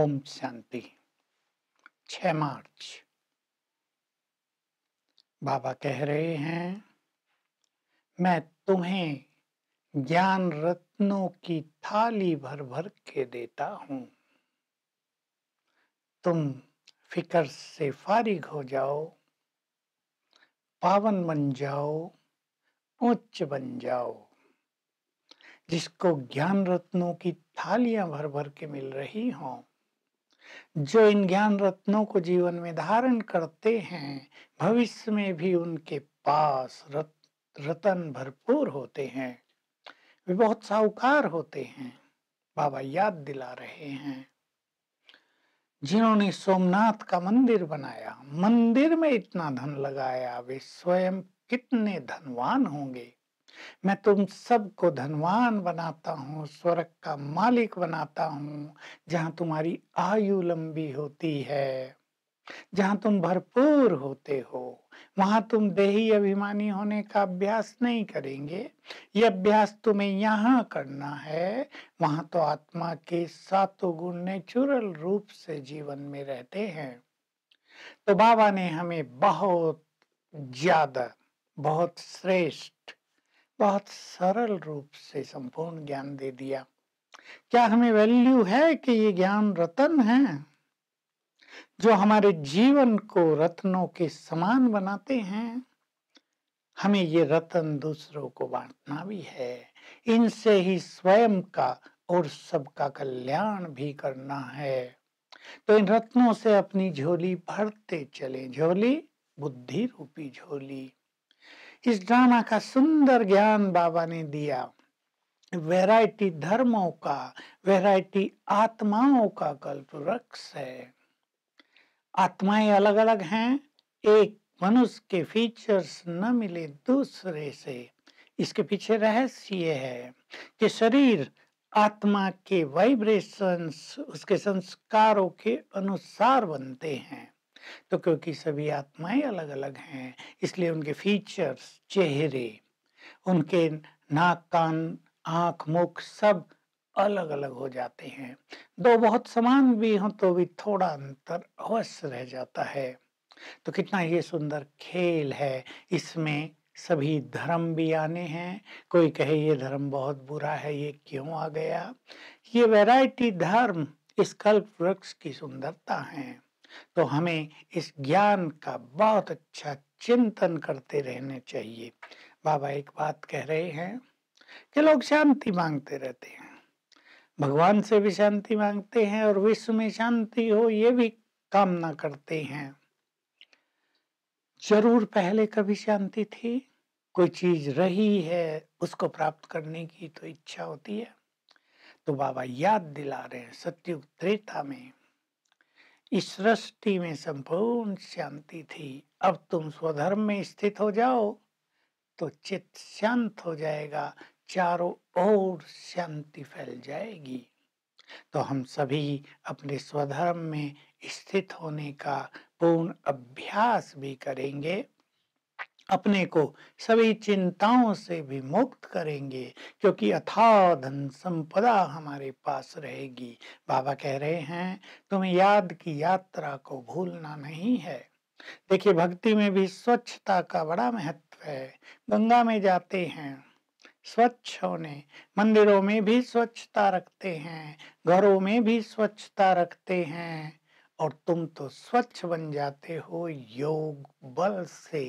ओम शांति। 6 मार्च। बाबा कह रहे हैं, मैं तुम्हें ज्ञान रत्नों की थाली भर भर के देता हूँ। तुम फिकर से फारिग हो जाओ, पावन बन जाओ, उच्च बन जाओ। जिसको ज्ञान रत्नों की थालियाँ भर भर के मिल रही हों जो इन ज्ञान रत्नों को जीवन में धारण करते हैं भविष्य में भी उनके पास रत, रतन भरपूर होते हैं। वे बहुत साहूकार होते हैं बाबा याद दिला रहे हैं। जिन्होंने सोमनाथ का मंदिर बनाया मंदिर में इतना धन लगाया वे स्वयं कितने धनवान होंगे। मैं तुम सबको धनवान बनाता हूँ, स्वर्ग का मालिक बनाता हूँ, जहाँ तुम्हारी आयु लंबी होती है, जहाँ तुम भरपूर होते हो। वहाँ तुम देही अभिमानी होने का अभ्यास नहीं करेंगे। ये अभ्यास तुम्हें यहाँ करना है। वहाँ तो आत्मा के सातों गुण नेचुरल रूप से जीवन में रहते हैं। तो बाबा ने हमें बहुत ज़्यादा, बहुत श्रेष्ठ बहुत सरल रूप से संपूर्ण ज्ञान दे दिया। क्या हमें वैल्यू है कि ये ज्ञान रतन है? जो हमारे जीवन को रत्नों के समान बनाते हैं, हमें ये रतन दूसरों को बांटना भी है। इनसे ही स्वयं का और सबका कल्याण भी करना है। तो इन रत्नों से अपनी झोली भरते चले। झोली, बुद्धि रूपी झोली। इस ड्रामा का सुंदर ज्ञान बाबा ने दिया। वैरायटी धर्मों का, वैरायटी आत्माओं का कल्प वृक्ष है। आत्माएँ अलग अलग हैं, एक मनुष्य के फीचर्स न मिले दूसरे से। इसके पीछे रहस्य ये है कि शरीर आत्मा के वाइब्रेशंस उसके संस्कारों के अनुसार बनते हैं। तो क्योंकि सभी आत्माएँ अलग अलग हैं, इसलिए उनके फीचर्स चेहरे, उनके नाक, कान, आँख, मुख सब अलग अलग हो जाते हैं। दो बहुत समान भी हो तो भी थोड़ा अंतर अवश्य रह जाता है। तो कितना ये सुंदर खेल है, इसमें सभी धर्म भी आने हैं। कोई कहे, ये धर्म बहुत बुरा है, ये क्यों आ गया? ये वैरायटी धर्म इस कल्प वृक्ष की सुंदरता है। तो हमें इस ज्ञान का बहुत अच्छा चिंतन करते रहने चाहिए। बाबा एक बात कह रहे हैं कि लोग शांति मांगते रहते हैं। भगवान से भी शांति मांगते हैं और विश्व में शांति हो ये भी कामना करते हैं। ज़रूर पहले कभी शांति थी, कोई चीज़ रही है उसको प्राप्त करने की तो इच्छा होती है। तो बाबा याद दिला रहे हैं सत्युग त्रेता में। इस सृष्टि में संपूर्ण शांति थी। अब तुम स्वधर्म में स्थित हो जाओ तो चित्त शांत हो जाएगा, चारों ओर शांति फैल जाएगी। तो हम सभी अपने स्वधर्म में स्थित होने का पूर्ण अभ्यास भी करेंगे। अपने को सभी चिंताओं से भी मुक्त करेंगे, क्योंकि अथा धन संपदा हमारे पास रहेगी। बाबा कह रहे हैं, तुम्हें याद की यात्रा को भूलना नहीं है। देखिए, भक्ति में भी स्वच्छता का बड़ा महत्व है। गंगा में जाते हैं, स्वच्छ होने। मंदिरों में भी स्वच्छता रखते हैं, घरों में भी स्वच्छता रखते हैं। और तुम तो स्वच्छ बन जाते हो योग बल से।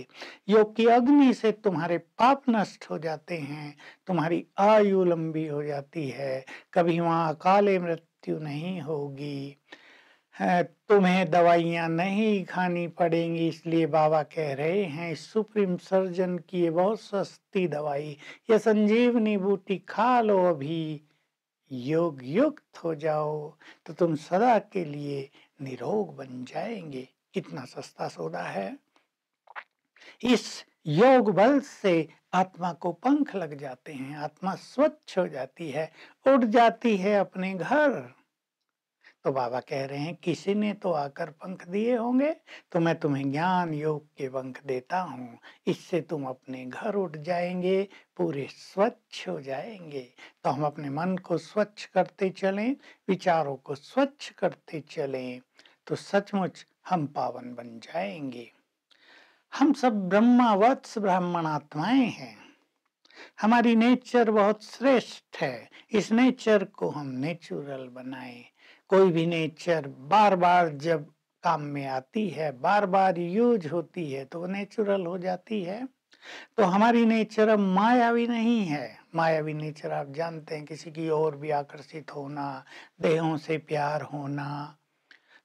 योग की अग्नि से तुम्हारे पाप नष्ट हो जाते हैं, तुम्हारी आयु लंबी हो जाती है, कभी वहाँ अकाले मृत्यु नहीं होगी। तुम्हें दवाइयाँ नहीं खानी पड़ेंगी, इसलिए बाबा कह रहे हैं, सुप्रीम सर्जन की ये बहुत सस्ती दवाई, ये संजीवनी बूटी खा लो अभी। योग युक्त हो जाओ तो तुम सदा के लिए निरोग बन जाएँगे। कितना सस्ता सौदा है। इस योग बल से आत्मा को पंख लग जाते हैं, आत्मा स्वच्छ हो जाती है, उड़ जाती है अपने घर। तो बाबा कह रहे हैं, किसी ने तो आकर पंख दिए होंगे तो मैं तुम्हें ज्ञान योग के पंख देता हूँ। इससे तुम अपने घर उठ जाएँगे, पूरे स्वच्छ हो जाएँगे। तो हम अपने मन को स्वच्छ करते चलें, विचारों को स्वच्छ करते चलें तो सचमुच हम पावन बन जाएँगे। हम सब ब्रह्मावत्स ब्राह्मण आत्माएँ हैं। हमारी नेचर बहुत श्रेष्ठ है। इस नेचर को हम नेचुरल बनाएँ। कोई भी नेचर बार बार जब काम में आती है बार बार यूज़ होती है तो नेचुरल हो जाती है। तो हमारी नेचर अब मायावी नहीं है। मायावी नेचर आप जानते हैं, किसी की ओर भी आकर्षित होना, देहों से प्यार होना,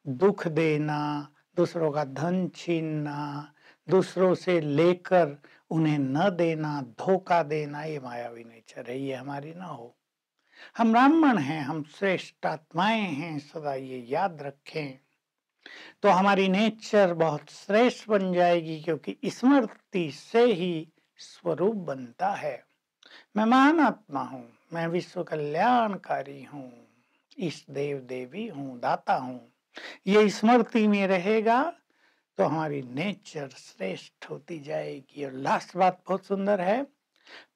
दुख देना, दूसरों का धन छीनना, दूसरों से लेकर उन्हें न देना, धोखा देना, ये मायावी नेचर है, ये हमारी ना हो। हम ब्राह्मण हैं, हम श्रेष्ठ आत्माएँ हैं, सदा ये याद रखें। तो हमारी नेचर बहुत श्रेष्ठ बन जाएगी, क्योंकि स्मृति से ही स्वरूप बनता है। मैं महान आत्मा हूँ, मैं विश्व कल्याणकारी हूँ इस देव देवी हूँ, दाता हूँ। ये स्मृति में रहेगा तो हमारी नेचर श्रेष्ठ होती जाएगी। और लास्ट बात बहुत सुंदर है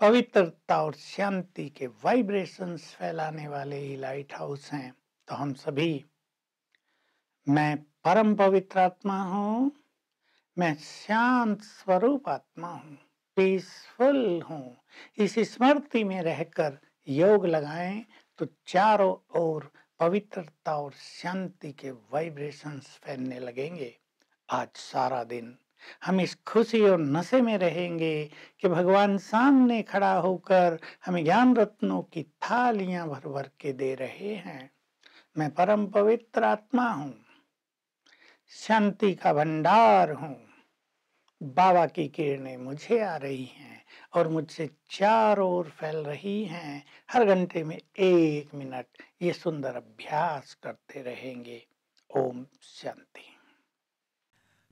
पवित्रता और शांति के वाइब्रेशंस फैलाने वाले ही लाइट हाउस हैं। तो हम सभी, मैं परम पवित्र आत्मा हूँ, मैं शांत स्वरूप आत्मा हूँ पीसफुल हूँ। इस स्मृति में रहकर योग लगाएँ तो चारों ओर पवित्रता और शांति के वाइब्रेशंस फैलने लगेंगे। आज सारा दिन हम इस खुशी और नशे में रहेंगे कि भगवान सामने खड़ा होकर हमें ज्ञान रत्नों की थालियाँ भर भर के दे रहे हैं। मैं परम पवित्र आत्मा हूँ, शांति का भंडार हूँ। बाबा की किरणें मुझे आ रही हैं और मुझसे चारों ओर फैल रही हैं। हर घंटे में एक मिनट ये सुंदर अभ्यास करते रहेंगे। Om Shanti.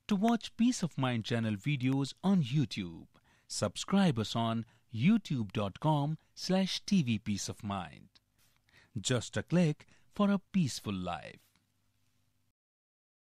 To watch Peace of Mind channel videos on YouTube, subscribe us on youtube.com slash tvpeaceofmind. Just a click for a peaceful life.